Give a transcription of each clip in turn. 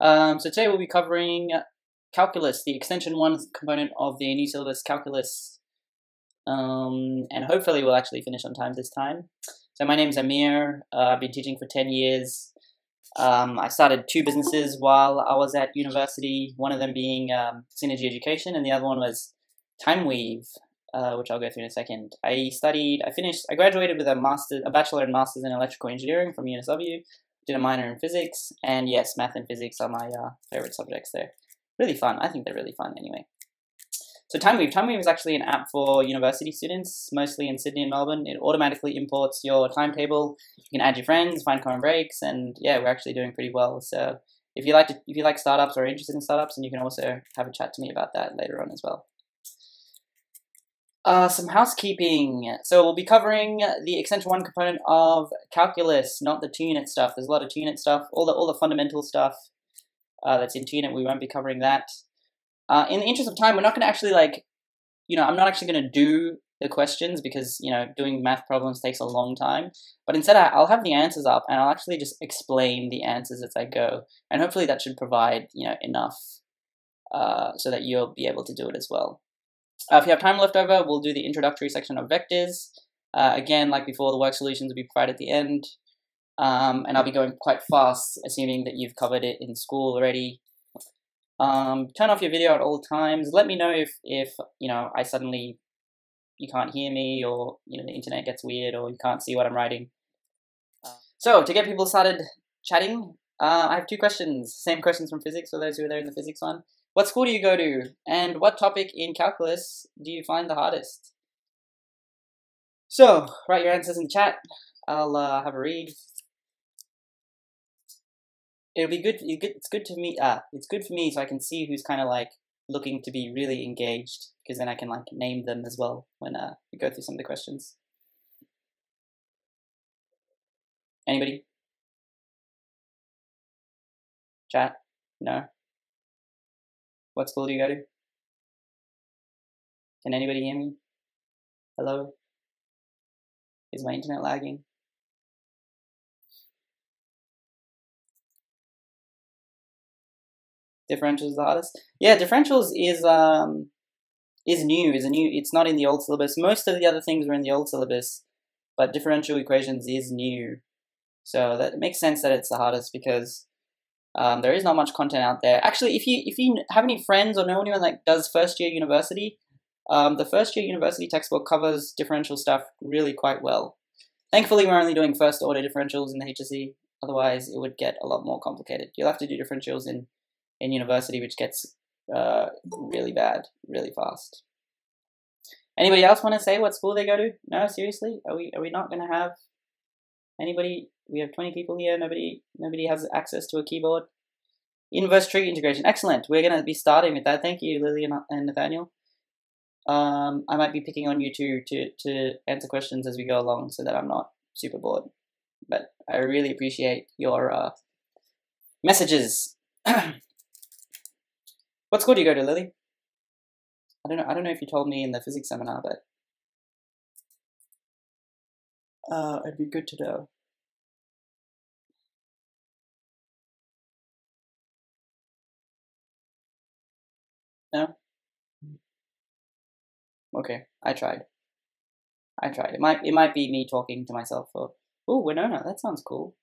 Um, so today we'll be covering calculus, the extension one component of the new syllabus calculus. Um, and hopefully we'll actually finish on time this time. So my name is Amir. Uh, I've been teaching for 10 years. Um, I started two businesses while I was at university, one of them being um, Synergy Education and the other one was TimeWeave, uh, which I'll go through in a second. I studied, I finished, I graduated with a master, a bachelor and master's in electrical engineering from UNSW did a minor in physics, and yes, math and physics are my uh, favorite subjects there. Really fun. I think they're really fun anyway. So TimeWeave. TimeWeave is actually an app for university students, mostly in Sydney and Melbourne. It automatically imports your timetable. You can add your friends, find common breaks, and yeah, we're actually doing pretty well. So if you like to, if you like startups or are interested in startups, and you can also have a chat to me about that later on as well. Uh, some housekeeping. So we'll be covering the extension one component of calculus, not the two-unit stuff. There's a lot of two-unit stuff, all the all the fundamental stuff uh, that's in two-unit. We won't be covering that. Uh, in the interest of time, we're not going to actually like, you know, I'm not actually going to do the questions because you know doing math problems takes a long time. But instead, I'll have the answers up and I'll actually just explain the answers as I go, and hopefully that should provide you know enough uh, so that you'll be able to do it as well. Uh, if you have time left over, we'll do the introductory section of vectors. Uh, again, like before, the work solutions will be provided at the end. Um, and I'll be going quite fast, assuming that you've covered it in school already. Um, turn off your video at all times. Let me know if, if you know, I suddenly, you can't hear me or, you know, the internet gets weird or you can't see what I'm writing. So, to get people started chatting, uh, I have two questions. Same questions from physics for those who are there in the physics one. What school do you go to? And what topic in calculus do you find the hardest? So, write your answers in the chat. I'll uh, have a read. It'll be good. It's good to me. Ah, it's good for me so I can see who's kind of like looking to be really engaged because then I can like name them as well when uh, we go through some of the questions. Anybody? Chat? No? What school do you go to? Can anybody hear me? Hello? Is my internet lagging? Differentials the hardest? Yeah, differentials is um is new, is a new it's not in the old syllabus. Most of the other things were in the old syllabus, but differential equations is new. So that makes sense that it's the hardest because um, there is not much content out there. Actually, if you if you have any friends or know anyone that does first year university, um, the first year university textbook covers differential stuff really quite well. Thankfully, we're only doing first order differentials in the HSC. Otherwise, it would get a lot more complicated. You'll have to do differentials in in university, which gets uh, really bad really fast. Anybody else want to say what school they go to? No, seriously, are we are we not going to have anybody we have 20 people here. Nobody, nobody has access to a keyboard. Inverse trig integration. Excellent. We're going to be starting with that. Thank you, Lily and Nathaniel. Um, I might be picking on you two to, to answer questions as we go along so that I'm not super bored. But I really appreciate your uh, messages. what school do you go to, Lily? I don't know. I don't know if you told me in the physics seminar, but uh, it'd be good to know. No? Okay, I tried. I tried. It might it might be me talking to myself or oh Wenona, that sounds cool.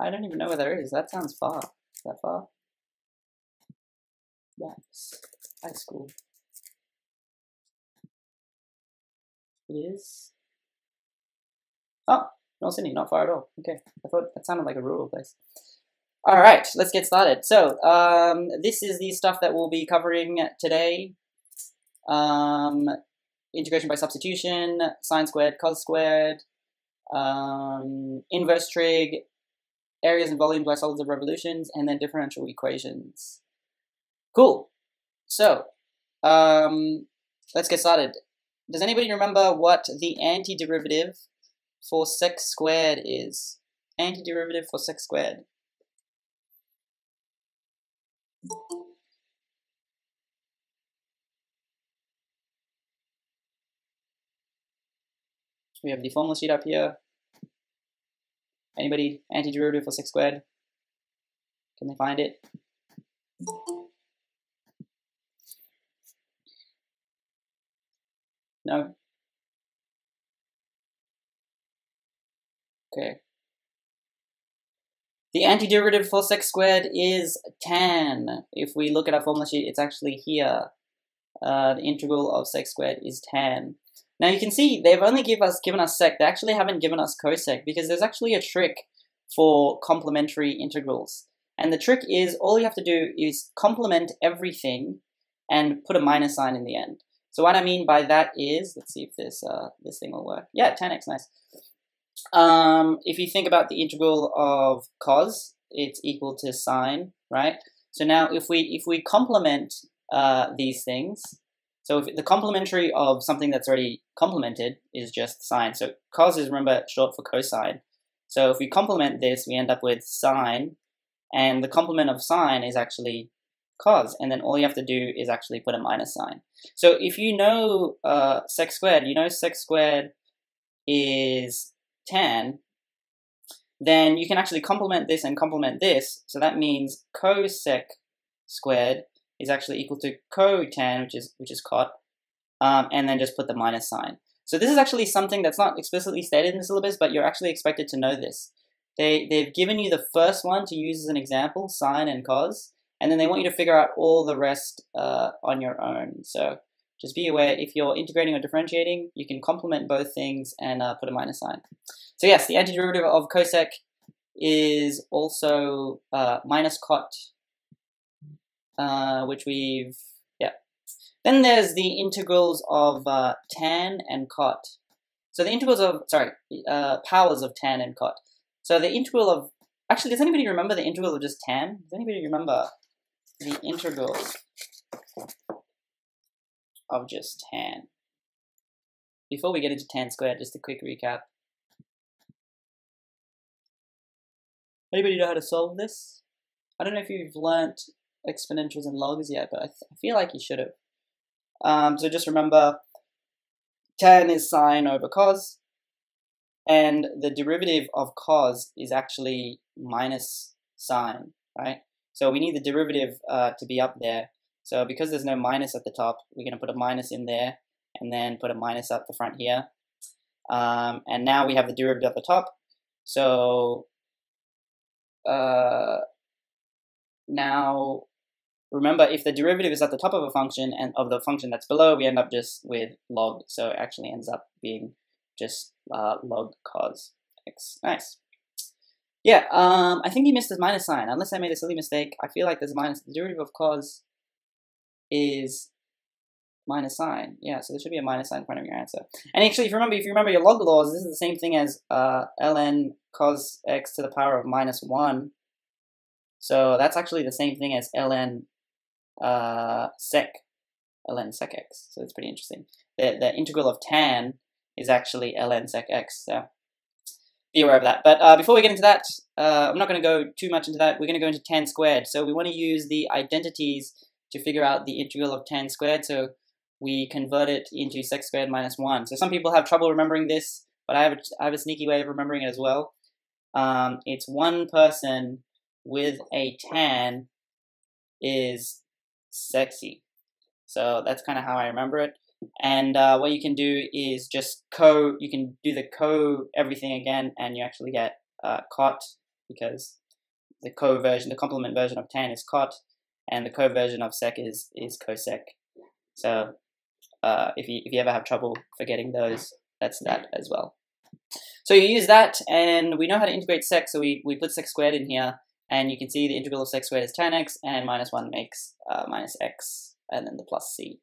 I don't even know where that is. That sounds far. Is that far? Yes. High school. It is. Oh, no Sydney, not far at all. Okay. I thought that sounded like a rural place. All right, let's get started. So, um, this is the stuff that we'll be covering today. Um, integration by substitution, sine squared, cos squared, um, inverse trig, areas and volumes by solids of revolutions, and then differential equations. Cool. So, um, let's get started. Does anybody remember what the antiderivative for sec squared is? Antiderivative for sec squared. We have the formula sheet up here. Anybody? Antiderivative for sec squared? Can they find it? No? Okay. The antiderivative for sec squared is tan. If we look at our formula sheet, it's actually here. Uh, the integral of sec squared is tan. Now you can see they've only give us given us sec. They actually haven't given us cosec because there's actually a trick for complementary integrals. And the trick is all you have to do is complement everything and put a minus sign in the end. So what I mean by that is, let's see if this uh, this thing will work. Yeah, tan x, nice. Um, if you think about the integral of cos, it's equal to sine, right? So now if we if we complement uh, these things, so if the complementary of something that's already complemented is just sine. So cos is remember short for cosine. So if we complement this, we end up with sine, and the complement of sine is actually cos, and then all you have to do is actually put a minus sign. So if you know uh, sec squared, you know sec squared is tan, then you can actually complement this and complement this. So that means cosec squared is actually equal to cotan, which is which is cot, um, and then just put the minus sign. So this is actually something that's not explicitly stated in the syllabus, but you're actually expected to know this. They, they've given you the first one to use as an example, sine and cos, and then they want you to figure out all the rest uh, on your own. So just be aware, if you're integrating or differentiating, you can complement both things and uh, put a minus sign. So yes, the antiderivative of cosec is also uh, minus cot, uh, which we've, yeah. Then there's the integrals of uh, tan and cot. So the integrals of, sorry, uh, powers of tan and cot. So the integral of, actually, does anybody remember the integral of just tan? Does anybody remember the integral of just tan. Before we get into tan squared, just a quick recap. Anybody know how to solve this? I don't know if you've learnt exponentials and logs yet, but I, I feel like you should have. Um, so just remember, tan is sine over cos, and the derivative of cos is actually minus sine, right? So we need the derivative uh, to be up there. So because there's no minus at the top, we're going to put a minus in there and then put a minus up the front here. Um, and now we have the derivative at the top. So uh, now remember if the derivative is at the top of a function and of the function that's below, we end up just with log. So it actually ends up being just uh, log cos x. Nice. Yeah, um, I think he missed his minus sign. Unless I made a silly mistake, I feel like there's a minus. The derivative of cos is minus sine. Yeah, so there should be a minus sign in front of your answer. And actually, if you remember, if you remember your log laws, this is the same thing as uh, ln cos x to the power of minus 1. So that's actually the same thing as ln uh, sec, ln sec x. So it's pretty interesting. The, the integral of tan is actually ln sec x. So be aware of that. But uh, before we get into that, uh, I'm not going to go too much into that. We're going to go into tan squared. So we want to use the identities to figure out the integral of tan squared. So we convert it into sec squared minus 1. So some people have trouble remembering this, but I have a, I have a sneaky way of remembering it as well. Um, it's one person with a tan is sexy. So that's kind of how I remember it. And uh, what you can do is just co, you can do the co everything again, and you actually get uh, cot because the co version, the complement version of tan is cot, and the co-version of sec is is cosec. So uh, if you if you ever have trouble forgetting those, that's that as well. So you use that, and we know how to integrate sec, so we, we put sec squared in here, and you can see the integral of sec squared is tan x, and minus 1 makes uh, minus x, and then the plus c.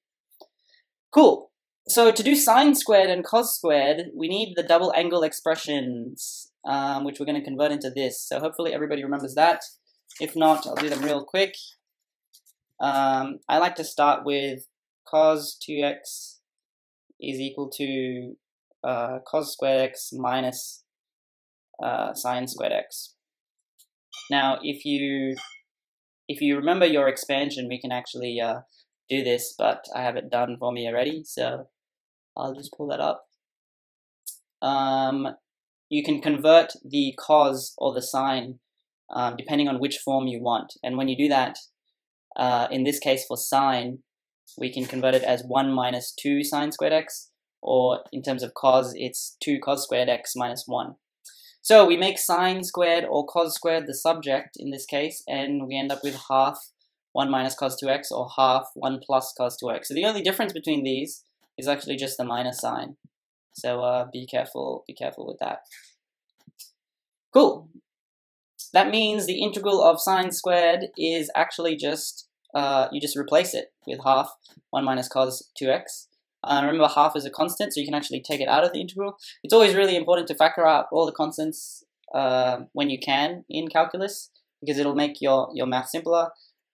Cool. So to do sine squared and cos squared, we need the double angle expressions, um, which we're going to convert into this. So hopefully everybody remembers that. If not, I'll do them real quick. Um, I like to start with cos 2x is equal to uh, cos squared x minus uh, sine squared x. Now, if you if you remember your expansion, we can actually uh, do this, but I have it done for me already, so I'll just pull that up. Um, you can convert the cos or the sine um, depending on which form you want, and when you do that, uh, in this case for sine, we can convert it as 1 minus 2 sine squared x, or in terms of cos, it's 2 cos squared x minus 1. So we make sine squared or cos squared the subject in this case, and we end up with half 1 minus cos 2x or half 1 plus cos 2x. So the only difference between these is actually just the minus sign. So uh, be careful, be careful with that. Cool. That means the integral of sine squared is actually just, uh, you just replace it with half 1 minus cos 2x. Uh, remember, half is a constant, so you can actually take it out of the integral. It's always really important to factor out all the constants uh, when you can in calculus, because it'll make your, your math simpler.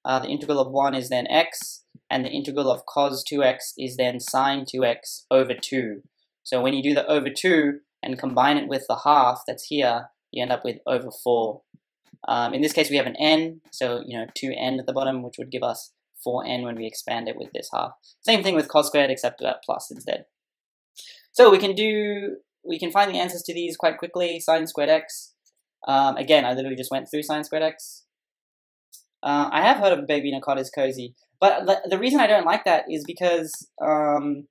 Uh, the integral of 1 is then x, and the integral of cos 2x is then sine 2x over 2. So when you do the over 2 and combine it with the half that's here, you end up with over 4. Um, in this case, we have an n, so you know 2n at the bottom, which would give us 4n when we expand it with this half. Same thing with cos squared, except that plus instead. So we can do, we can find the answers to these quite quickly. Sine squared x. Um, again, I literally just went through sine squared x. Uh, I have heard of baby is cozy, but the, the, reason I don't like that is because um,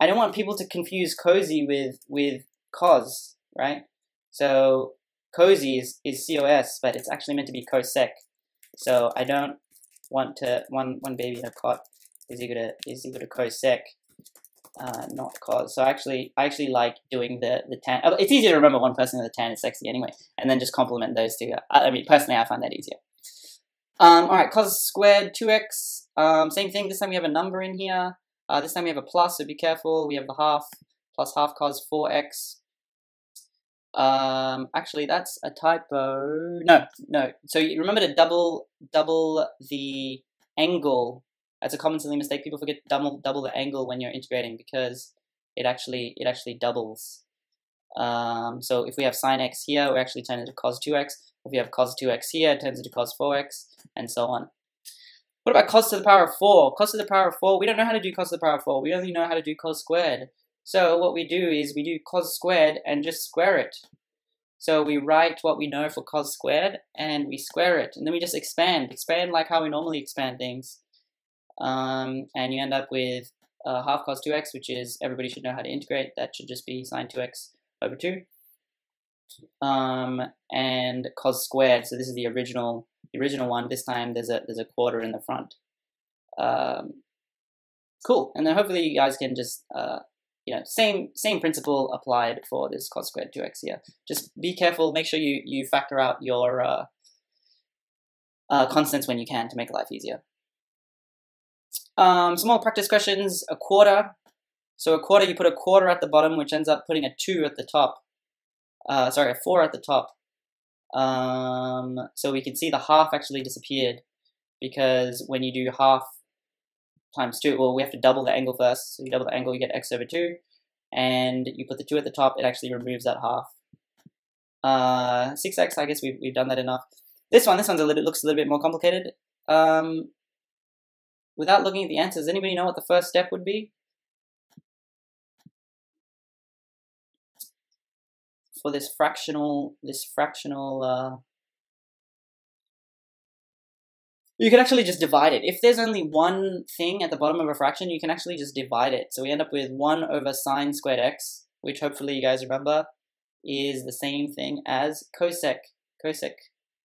I don't want people to confuse cozy with with cos, right? So cozy is, is cos, but it's actually meant to be cosec. So I don't want to one one baby in a cot is equal to is equal to cosec, uh, not cos. So actually, I actually like doing the the tan. Oh, it's easier to remember one person in the tan is sexy anyway, and then just complement those two. I, I mean, personally, I find that easier. Um, all right, cos squared 2x. Um, same thing. This time we have a number in here. Uh, this time we have a plus, so be careful. We have the half plus half cos 4x um, actually, that's a typo. No, no. So you remember to double double the angle. That's a common silly mistake. People forget double double the angle when you're integrating because it actually it actually doubles. Um, so if we have sine x here, we actually turn it to cos 2x. If we have cos 2x here, it turns into cos 4x, and so on. What about cos to the power of 4? Cos to the power of 4, we don't know how to do cos to the power of 4. We only know how to do cos squared. So what we do is we do cos squared and just square it. So we write what we know for cos squared and we square it. And then we just expand. Expand like how we normally expand things. Um, and you end up with uh, half cos 2x, which is, everybody should know how to integrate. That should just be sine 2x over 2. Um, and cos squared, so this is the original the original one. This time there's a, there's a quarter in the front. Um, cool. And then hopefully you guys can just uh, you know, same same principle applied for this cos squared 2x here. Just be careful, make sure you, you factor out your uh, uh, constants when you can to make life easier. Um, some more practice questions, a quarter. So a quarter, you put a quarter at the bottom, which ends up putting a 2 at the top. Uh, sorry, a 4 at the top. Um, so we can see the half actually disappeared because when you do half times 2, well, we have to double the angle first. So you double the angle, you get x over 2. And you put the 2 at the top, it actually removes that half. Uh, 6x, I guess we've, we've done that enough. This one, this one looks a little bit more complicated. Um, without looking at the answers, does anybody know what the first step would be? For this fractional, this fractional uh, You can actually just divide it. If there's only one thing at the bottom of a fraction, you can actually just divide it. So we end up with 1 over sine squared x, which hopefully you guys remember is the same thing as cosec. Cosec.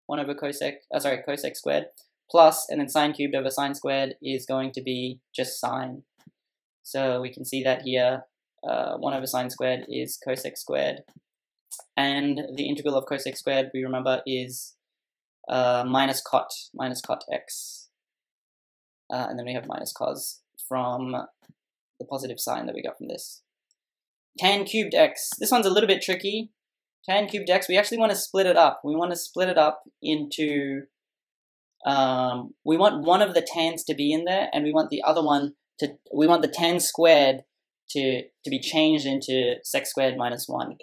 1 over cosec, uh, sorry, cosec squared, plus, and then sine cubed over sine squared is going to be just sine. So we can see that here, uh, 1 over sine squared is cosec squared. And the integral of cosec squared, we remember, is uh, minus cot, minus cot x. Uh, and then we have minus cos from the positive sign that we got from this. Tan cubed x. This one's a little bit tricky. Tan cubed x, we actually want to split it up. We want to split it up into, um, we want one of the tans to be in there, and we want the other one to, we want the tan squared to, to be changed into sec squared minus 1.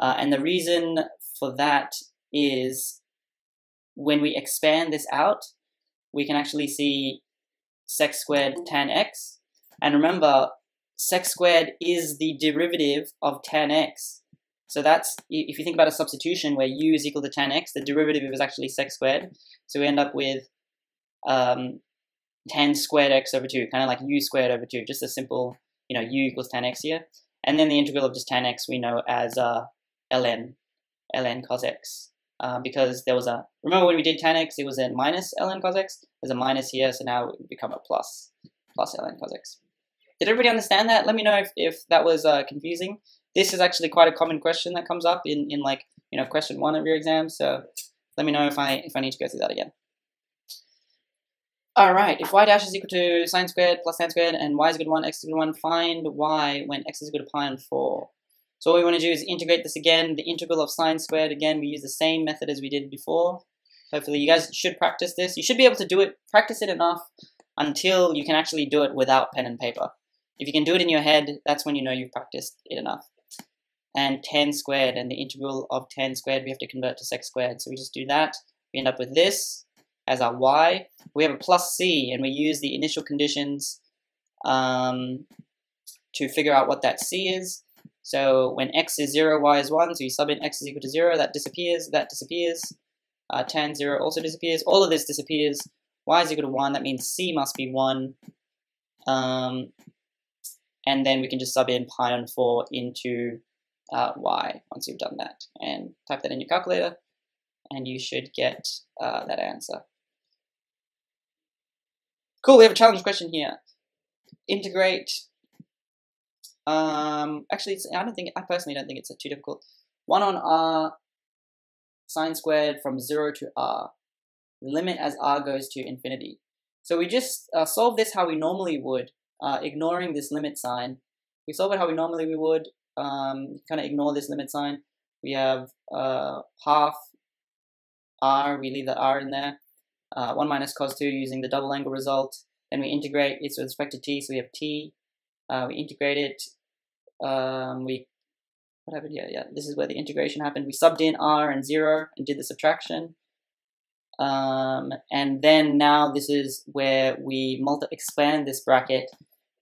Uh, and the reason for that is when we expand this out, we can actually see sec squared tan x. And remember, sec squared is the derivative of tan x. So that's, if you think about a substitution where u is equal to tan x, the derivative is actually sec squared. So we end up with um, tan squared x over 2, kind of like u squared over 2, just a simple you know, u equals tan x here. And then the integral of just tan x we know as uh, ln, ln cos x. Uh, because there was a, remember when we did tan x, it was a minus ln cos x? There's a minus here, so now it would become a plus, plus ln cos x. Did everybody understand that? Let me know if, if that was uh, confusing. This is actually quite a common question that comes up in, in like, you know, question one of your exam, so let me know if I, if I need to go through that again. Alright, if y dash is equal to sine squared plus tan squared and y is equal to 1, x is equal to 1, find y when x is equal to pi on 4. So what we want to do is integrate this again. The integral of sine squared, again, we use the same method as we did before. Hopefully you guys should practice this. You should be able to do it, practice it enough until you can actually do it without pen and paper. If you can do it in your head, that's when you know you've practiced it enough. And tan squared, and the integral of tan squared we have to convert to sec squared. So we just do that. We end up with this as our y. We have a plus c, and we use the initial conditions um, to figure out what that c is. So when x is 0, y is 1, so you sub in x is equal to 0, that disappears, that disappears. Uh, tan 0 also disappears. All of this disappears. y is equal to 1, that means c must be 1. Um, and then we can just sub in pi on 4 into uh, y once you've done that. And type that in your calculator, and you should get uh, that answer. Cool, we have a challenge question here. Integrate. Um, actually, I don't think I personally don't think it's too difficult. One on r sine squared from zero to r. Limit as r goes to infinity. So we just uh, solve this how we normally would, uh, ignoring this limit sign. We solve it how we normally we would. Um, kind of ignore this limit sign. We have uh, half r. We leave the r in there uh, 1 minus cos 2 using the double angle result. Then we integrate it with respect to t, so we have t. Uh, we integrate it. Um, we what happened here? Yeah, this is where the integration happened. We subbed in r and 0 and did the subtraction. Um, and then now this is where we multi expand this bracket.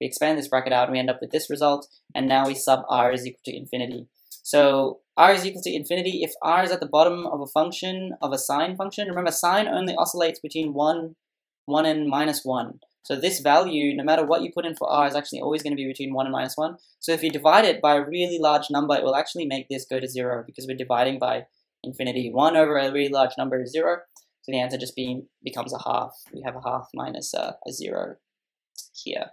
We expand this bracket out and we end up with this result. And now we sub r is equal to infinity. So r is equal to infinity. If r is at the bottom of a function, of a sine function, remember sine only oscillates between 1, 1 and minus 1. So this value, no matter what you put in for r, is actually always going to be between 1 and minus 1. So if you divide it by a really large number, it will actually make this go to 0 because we're dividing by infinity. 1 over a really large number is 0. So the answer just being, becomes a half. We have a half minus a, a 0 here.